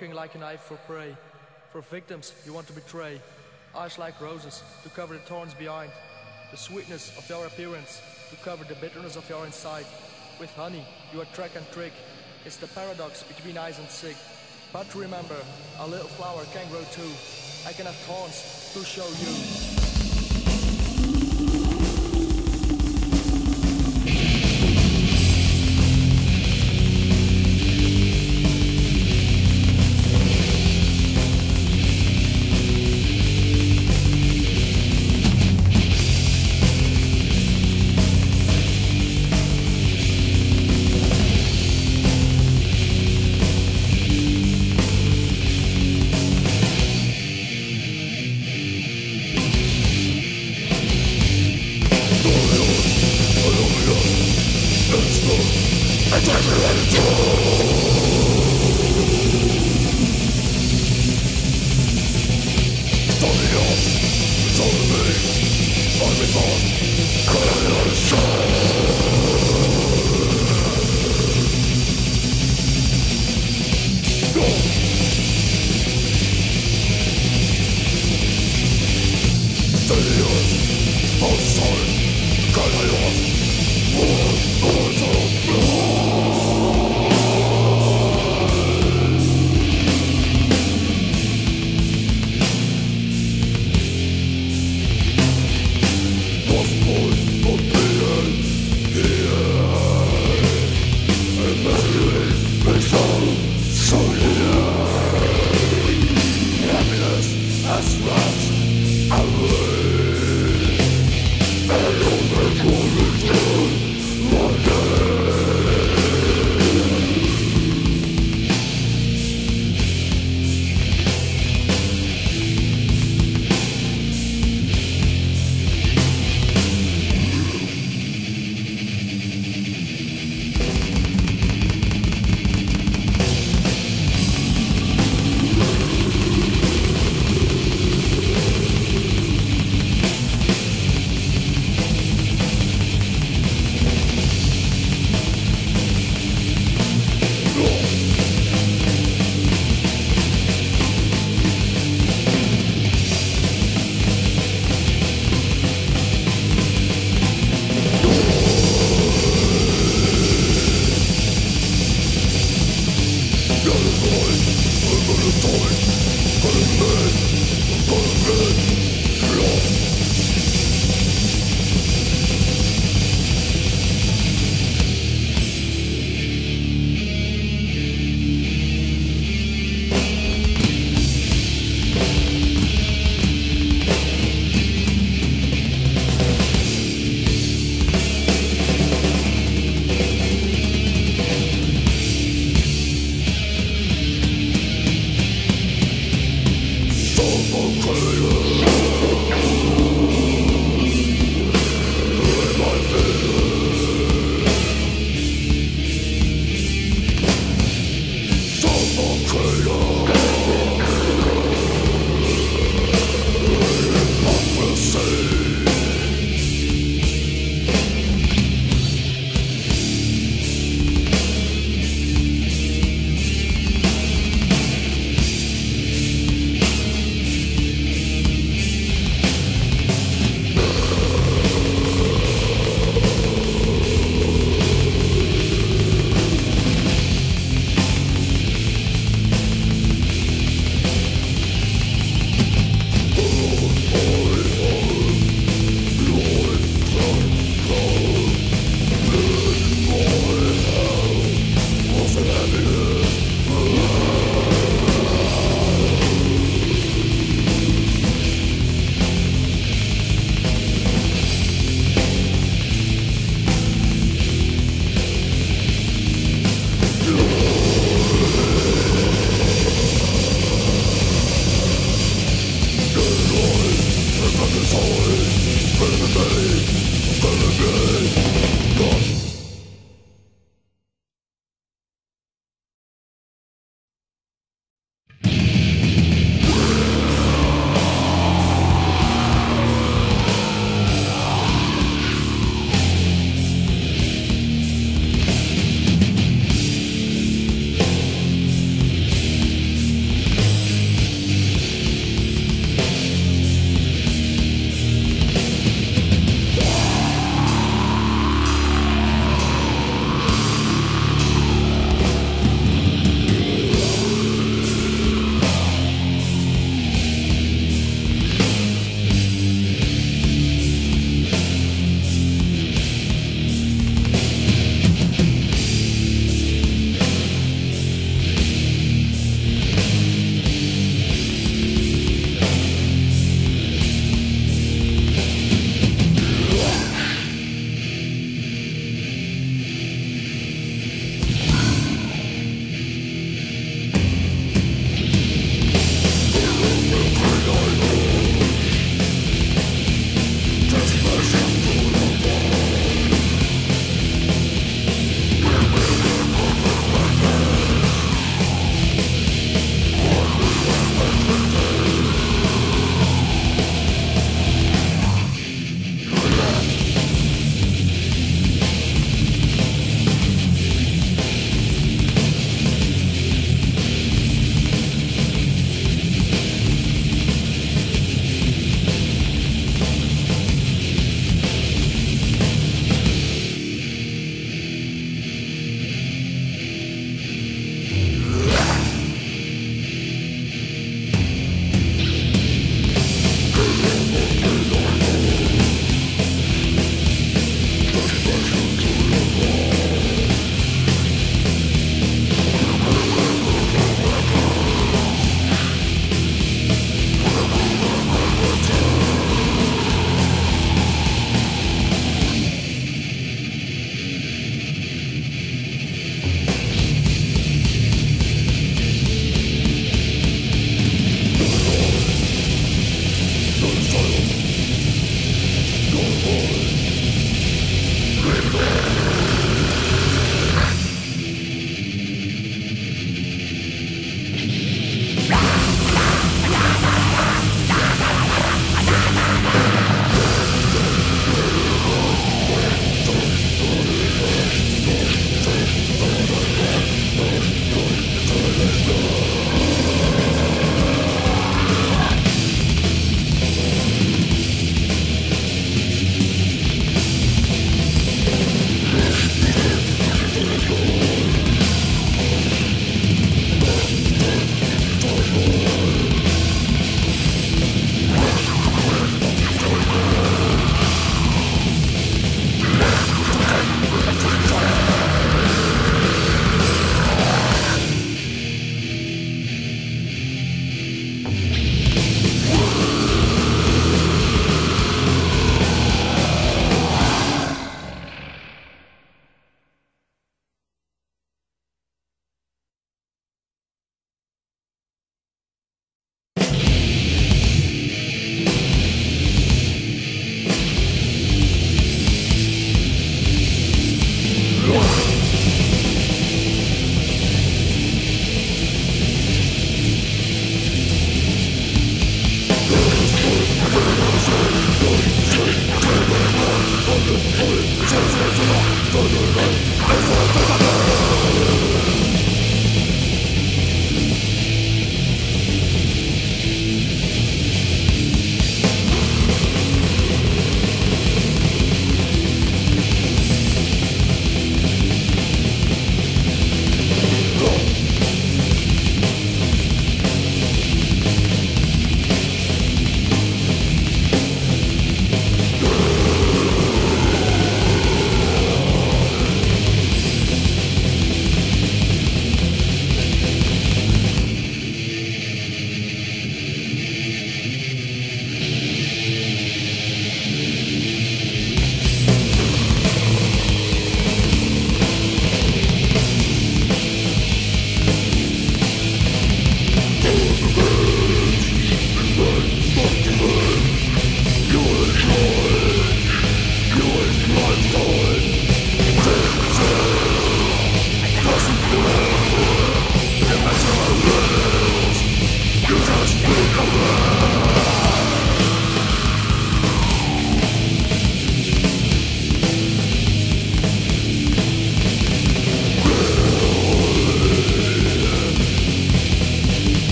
You're like a knife for prey. For victims you want to betray. Eyes like roses to cover the thorns behind. The sweetness of your appearance to cover the bitterness of your inside. With honey you attract and trick. It's the paradox between eyes and sick. But remember, a little flower can grow too. I can have thorns to show you. Soul creator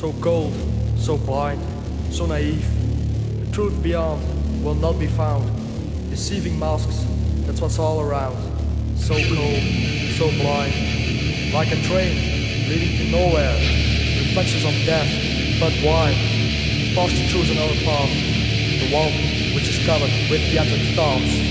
So cold, so blind, so naive. The truth beyond will not be found. Deceiving masks, that's what's all around. So cold, so blind. Like a train leading to nowhere. Reflections of death, but why? Forced to choose another path. The one which is covered with theatric thoughts.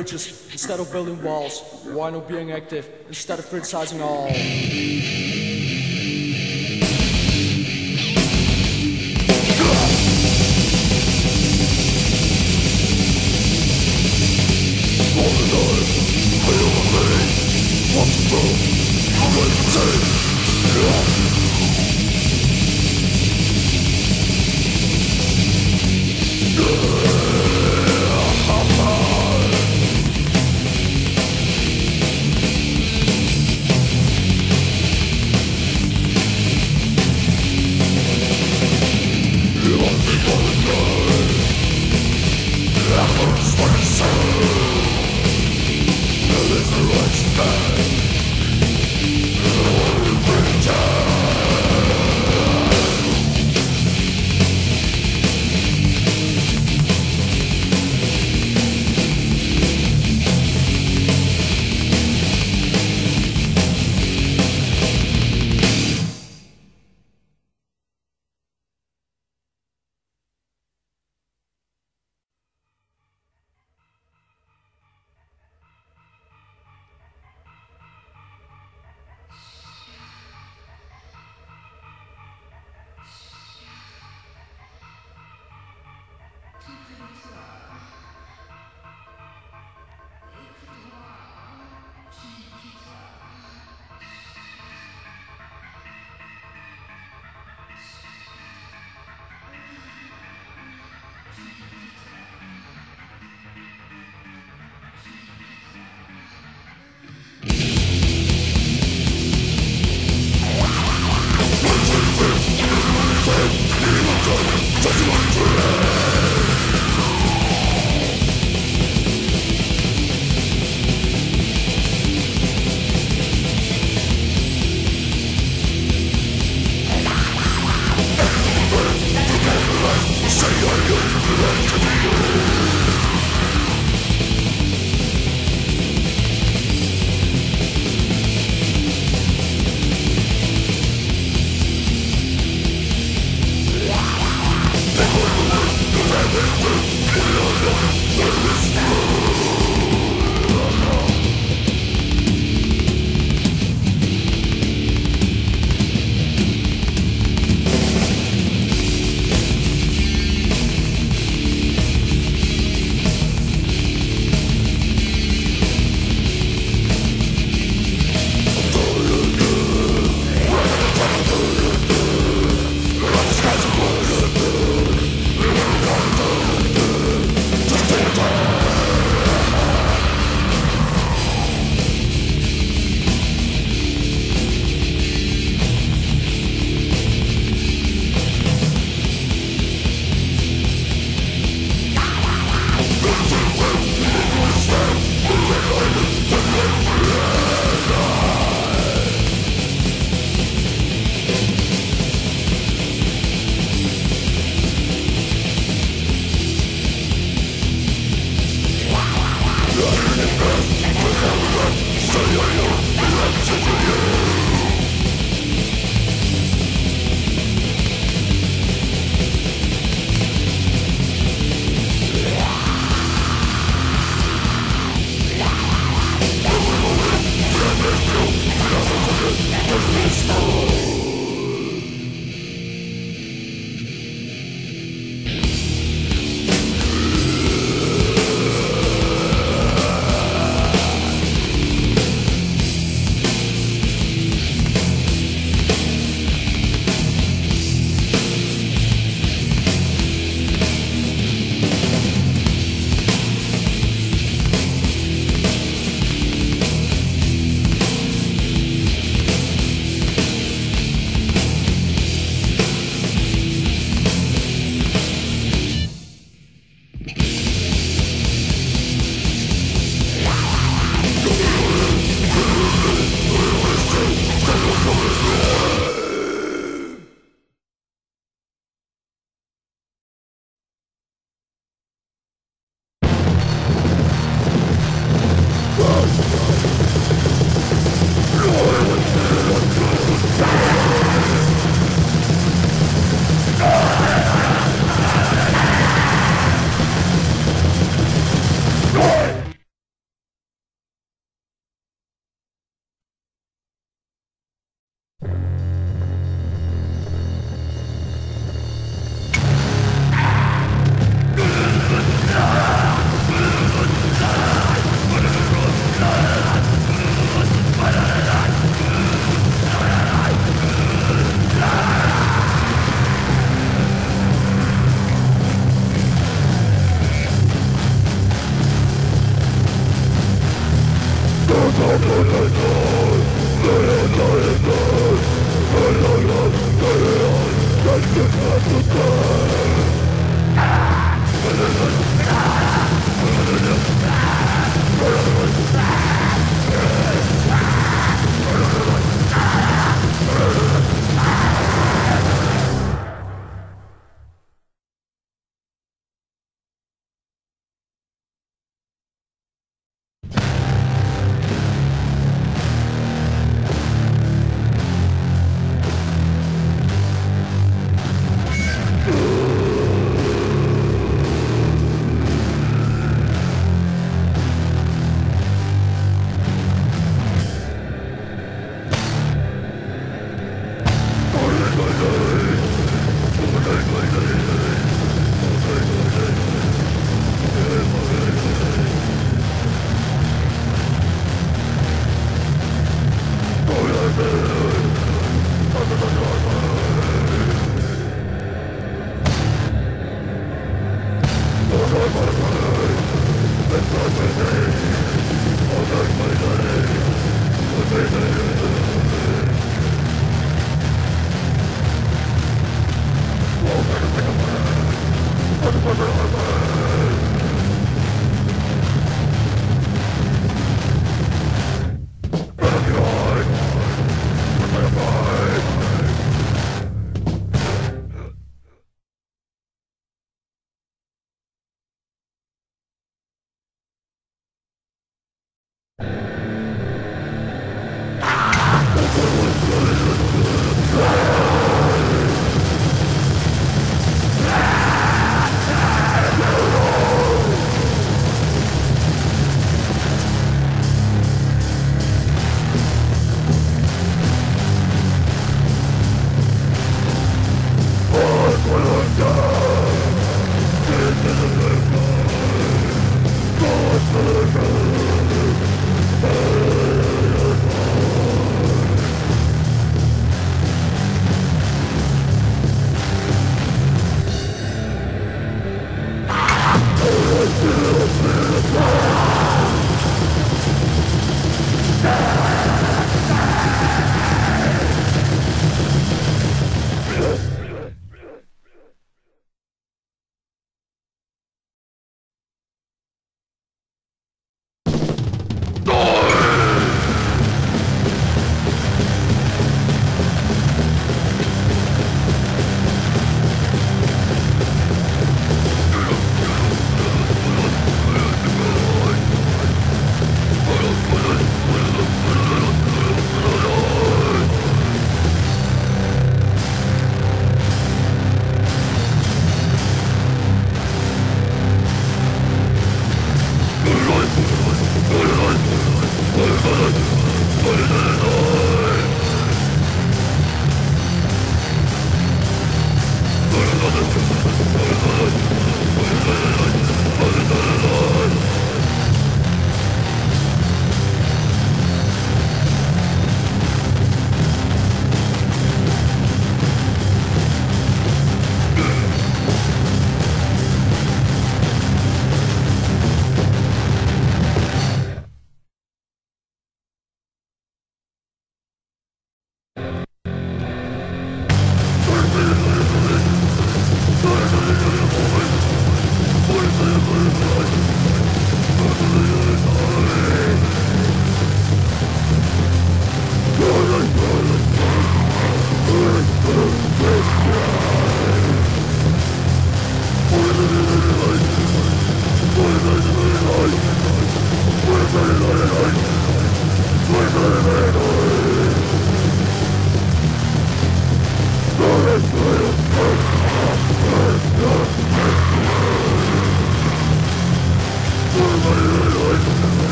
bridges instead of building walls? Why not being active instead of criticizing all?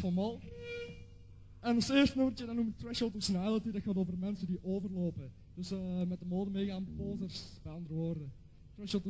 Van Mal. En ons eerste nummertje, dat noemt Threshold Personality, dat gaat over mensen die overlopen. Dus uh, met de mode meegaan, posers, bij andere woorden. Threshold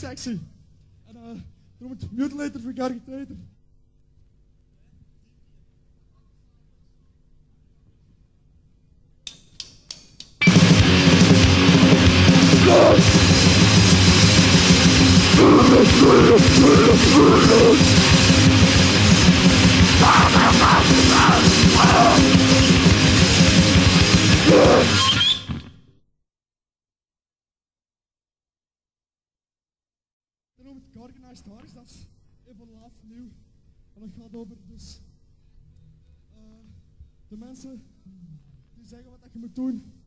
sexy. And uh, the word mutilated, regurgitated. Organized Horse, dat is even laat nieuw. En dat gaat over dus uh, de mensen die zeggen wat je moet doen.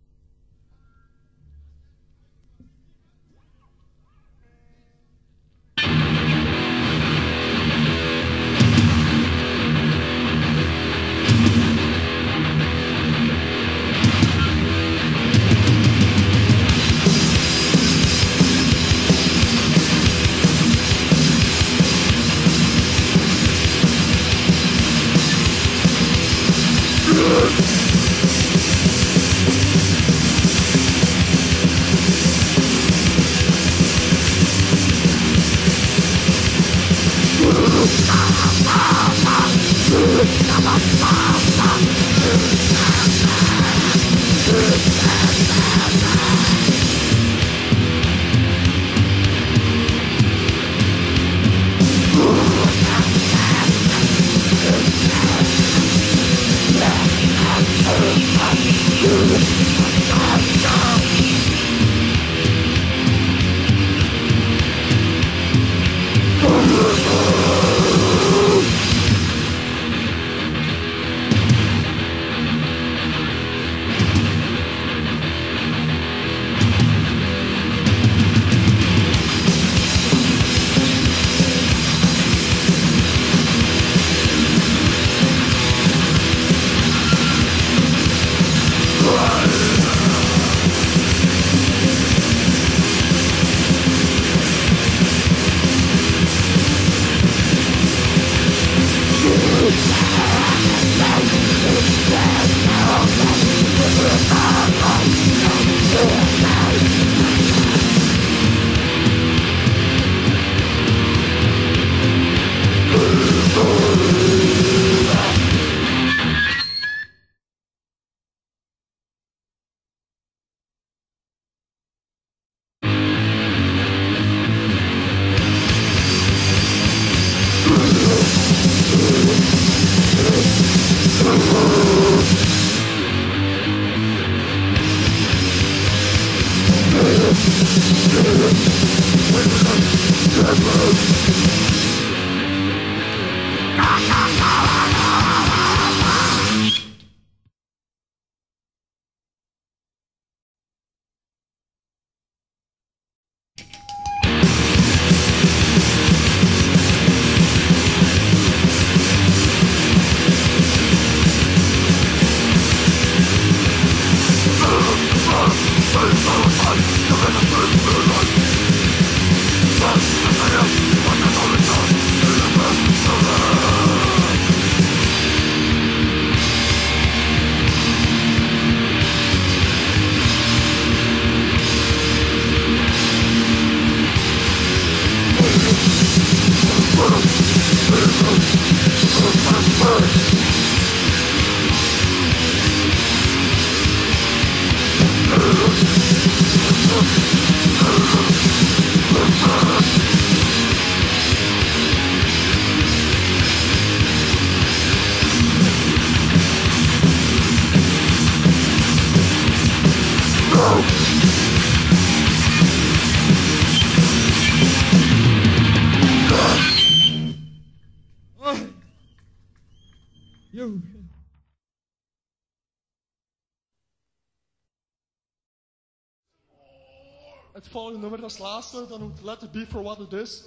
Nummer, dat het laatste, dat noemt Let It Be For What It Is.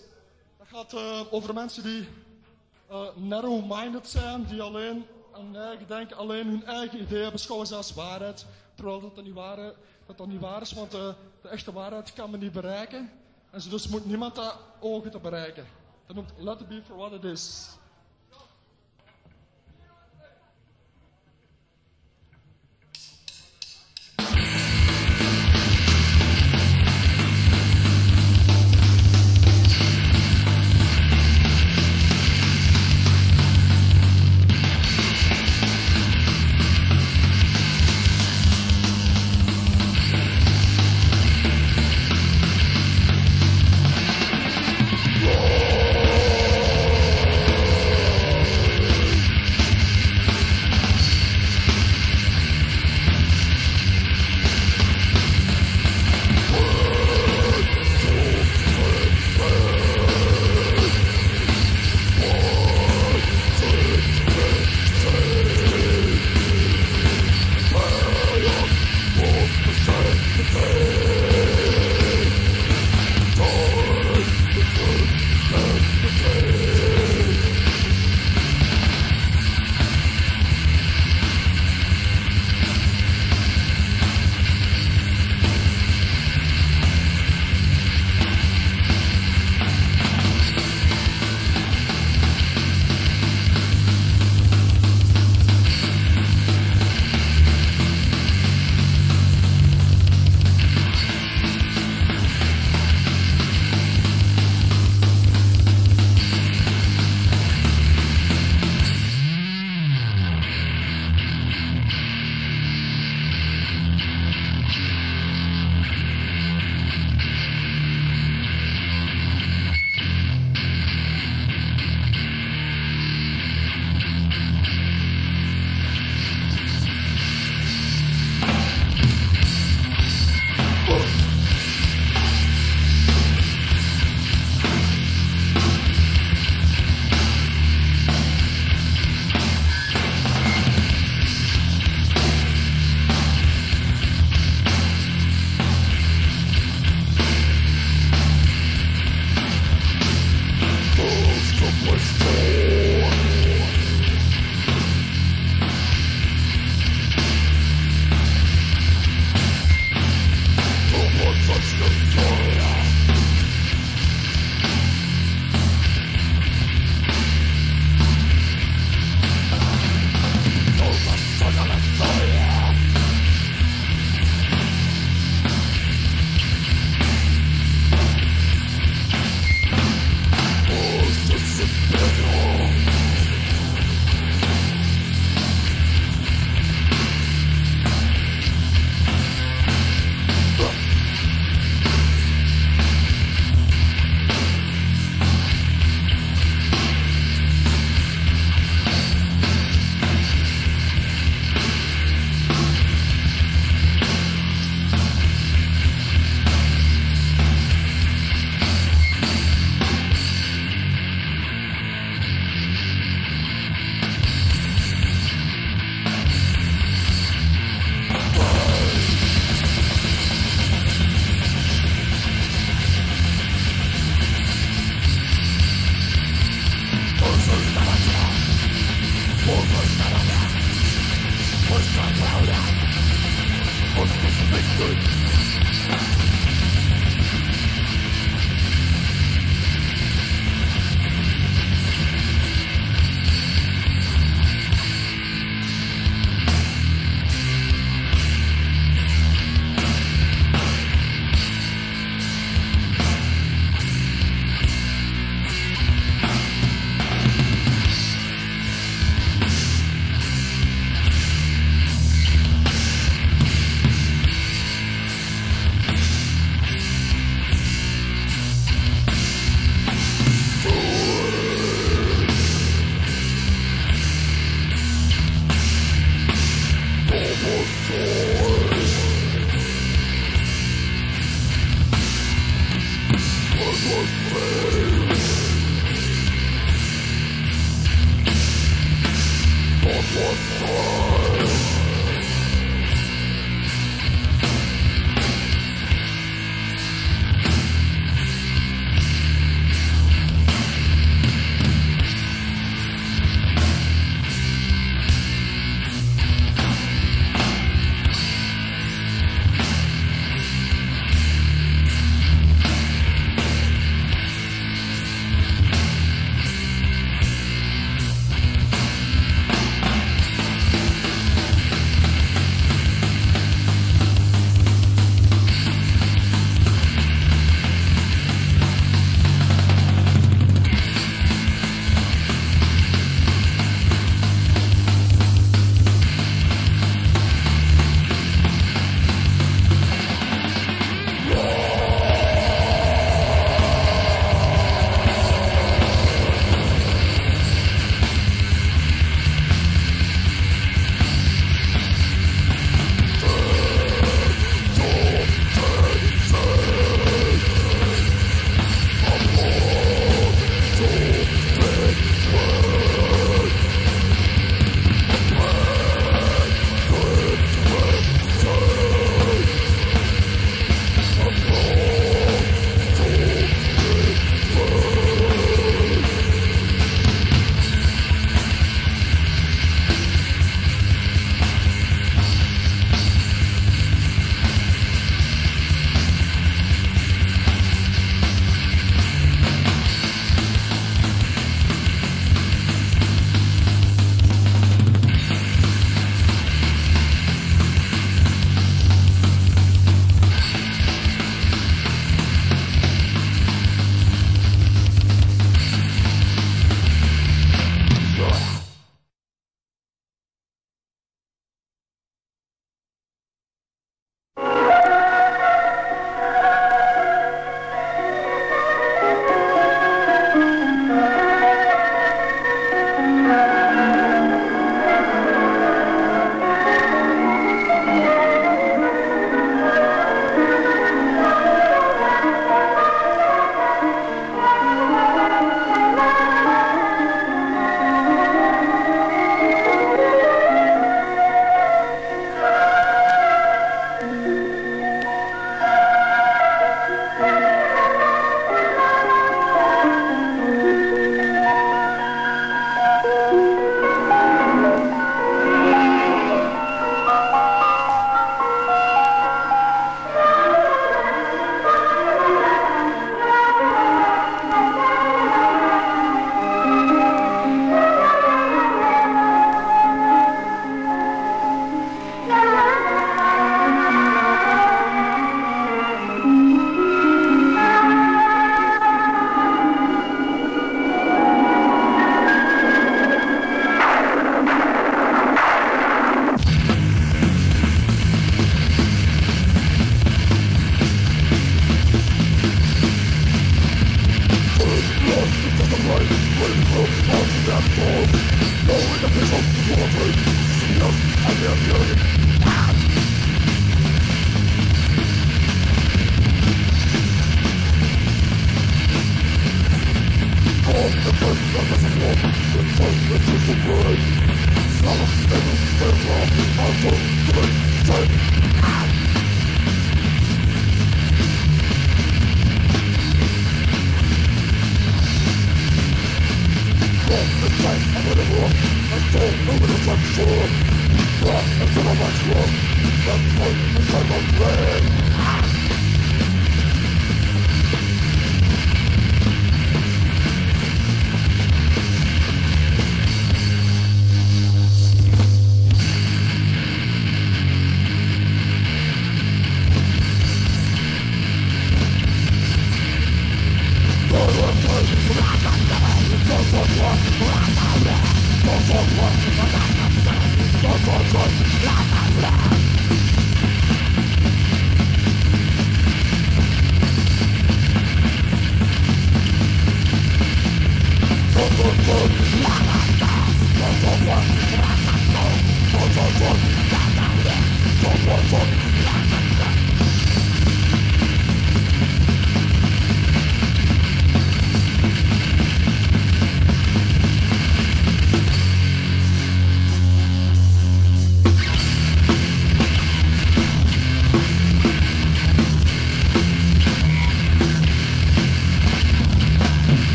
Dat gaat uh, over mensen die uh, narrow-minded zijn, die alleen aan eigen denken, alleen hun eigen ideeën beschouwen als waarheid. Terwijl dat, niet waar, dat, dat niet waar is, want de echte waarheid kan men niet bereiken. En dus moet niemand dat ogen te bereiken. Dat noemt Let It Be For What It Is.